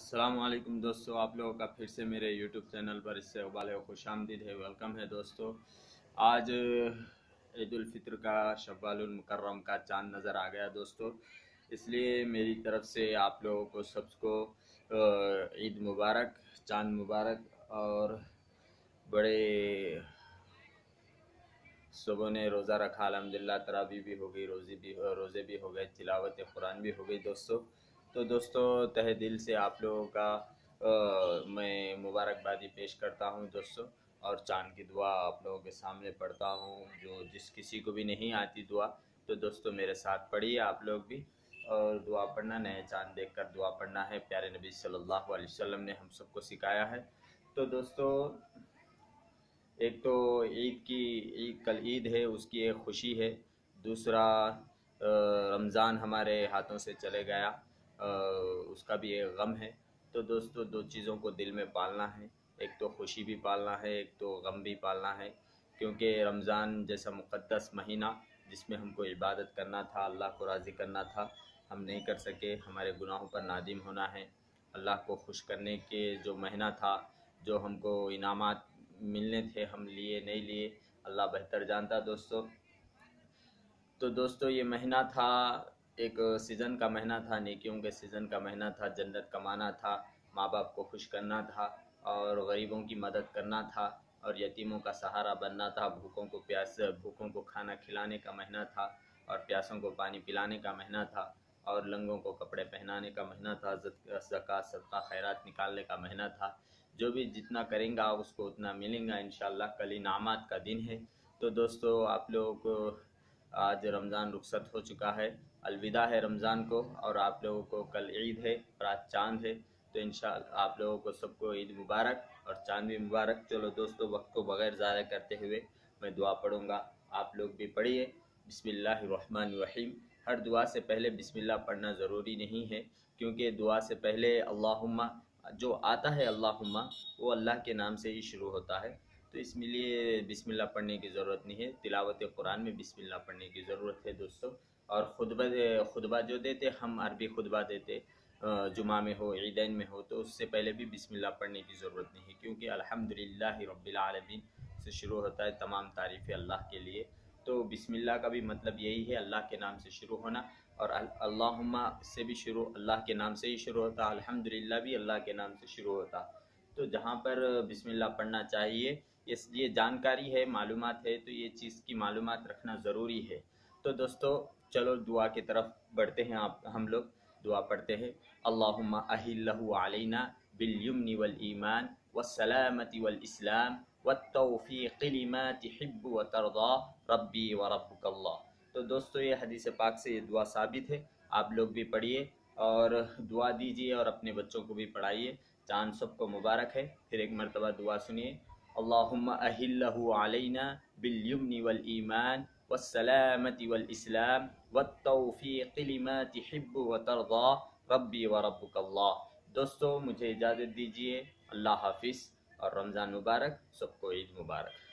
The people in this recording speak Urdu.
السلام علیکم دوستو، آپ لوگوں کا پھر سے میرے یوٹیوب چینل پر اس سے اقبال خوش آمدید ہے، ویلکم ہے دوستو۔ آج عید الفطر کا، شوال المکرم کا چاند نظر آ گیا دوستو۔ اس لیے میری طرف سے آپ لوگوں کو، سب کو عید مبارک، چاند مبارک۔ اور بڑے صبح نے روزہ رکھا، الحمدللہ، ترابی بھی ہو گئی، روزی بھی، روزے بھی ہو گئے، تلاوت قرآن بھی ہو گئی دوستو۔ تو دوستو، تہ دل سے آپ لوگوں کا میں مبارکبادی پیش کرتا ہوں دوستو، اور چاند کی دعا آپ لوگوں کے سامنے پڑھتا ہوں، جو جس کسی کو بھی نہیں آتی دعا، تو دوستو میرے ساتھ پڑھیے آپ لوگ بھی، اور دعا پڑھنا نئے چاند دیکھ کر دعا پڑھنا ہے، پیارے نبی صلی اللہ علیہ وسلم نے ہم سب کو سکھایا ہے۔ تو دوستو، ایک تو عید کی، عید کل عید ہے، اس کی ایک خوشی ہے۔ دوسرا رمضان ہمارے ہاتھوں سے چلے گیا۔ اس کا بھی ایک غم ہے۔ تو دوستو، دو چیزوں کو دل میں پالنا ہے۔ ایک تو خوشی بھی پالنا ہے، ایک تو غم بھی پالنا ہے۔ کیونکہ رمضان جیسا مقدس مہینہ جس میں ہم کو عبادت کرنا تھا، اللہ کو راضی کرنا تھا، ہم نہیں کر سکے، ہمارے گناہوں پر نادم ہونا ہے۔ اللہ کو خوش کرنے کے جو مہینہ تھا، جو ہم کو انعامات ملنے تھے، ہم لیے نہیں لیے، اللہ بہتر جانتا دوستو۔ تو دوستو، یہ مہینہ تھا ایک سیزن کا مہینہ تھا، نیکیوں کے سیزن کا مہینہ تھا، جنت کمانا تھا، ماں باپ کو خوش کرنا تھا اور غریبوں کی مدد کرنا تھا اور یتیموں کا سہارا بننا تھا، بھوکوں کو پیاس، بھوکوں کو کھانا کھلانے کا مہینہ تھا اور پیاسوں کو پانی پلانے کا مہینہ تھا اور لنگوں کو کپڑے پہنانے کا مہینہ تھا زکوٰۃ، صدقہ، خیرات نکالنے کا مہینہ تھا۔ جو بھی جتنا کریں گا، اس کو اتنا ملیں گا۔ انشاءاللہ کل انعامات کا دن ہے۔ تو دوستو، آپ لوگوں کو آج رمضان رخصت ہو چکا ہے۔ الوداع ہے رمضان کو اور آپ لوگوں کو کل عید ہے اور آج چاند ہے۔ تو انشاءاللہ آپ لوگوں کو سب کو عید مبارک اور چاند بھی مبارک۔ چلو دوستو، وقت کو بغیر ضائع کرتے ہوئے میں دعا پڑھوں گا۔ آپ لوگ بھی پڑھیے۔ بسم اللہ الرحمن الرحیم۔ ہر دعا سے پہلے بسم اللہ پڑھنا ضروری نہیں ہے، کیونکہ دعا سے پہلے اللہم، جو آتا ہے اللہم، وہ اللہ کے نام سے ہی شروع ہوتا ہے۔ تو اس لیے بسم اللہ پڑھنے کی ضرورت نہیں ہے۔ تلاوت قرآن میں بسم اللہ پڑھنے کی ضرورت ہے دوستو۔ اور خطبہ خطبہ جو دیتے، ہم عربی خطبہ دیتے جمعہ میں ہو، عیدین میں ہو، تو اس سے پہلے بھی بسم اللہ پڑھنے کی ضرورت نہیں ہے۔ کیونکہ الحمدللہ رب العالمین سے شروع ہوتا ہے تمام تعریف اللہ کے لیے۔ تو بسم اللہ کا بھی مطلب یہی ہے، اللہ کے نام سے شروع ہونا۔ اور اللہم سے بھی شروع، اللہ کے نام سے ہی شروع ہوتا۔ الحمدللہ بھی اللہ کے نام سے شروع ہوتا۔ تو جہاں پر بسم اللہ پڑھنا چاہیے اس یہ جانکاری ہے، معلومات ہے، تو یہ چیز کی معلومات رکھنا ضروری ہے۔ تو دوستو، چلو دعا کی طرف بڑھتے ہیں آپ، ہم لوگ۔ دعا پڑھتے ہیں۔ اللہم اہلہ علینا بالیمن والایمان والسلامت والاسلام والتوفیق لما تحب وترضا ربی وربک اللہ۔ تو دوستو، یہ حدیث پاک سے یہ دعا ثابت ہے۔ آپ لوگ بھی پڑھیے اور دعا دیجیے اور اپنے بچوں کو بھی پڑھائیے۔ چاند سب کو مبارک ہے۔ پھر ایک مرتبہ دعا سنیے۔ اللهم أهله علينا باليمن والإيمان والسلامة والإسلام والتوفيق لما تحب وترضى. ربي وربك الله. دوستو مجھے اجازت دیجئے. اللہ حافظ. اور رمضان مبارک. سب کو عید مبارک.